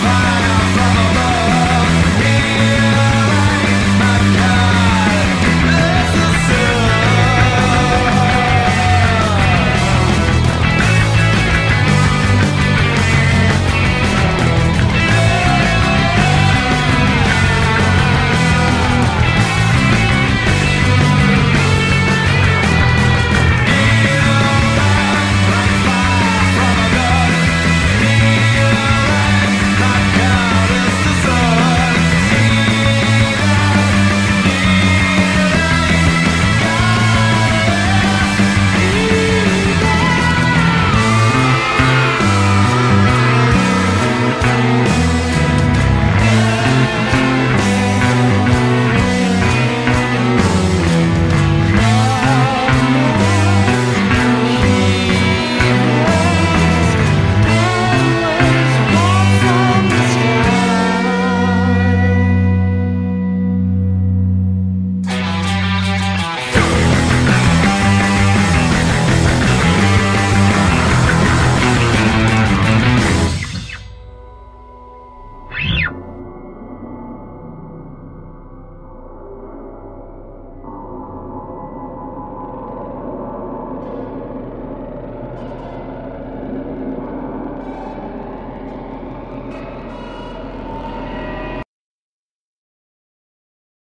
fire.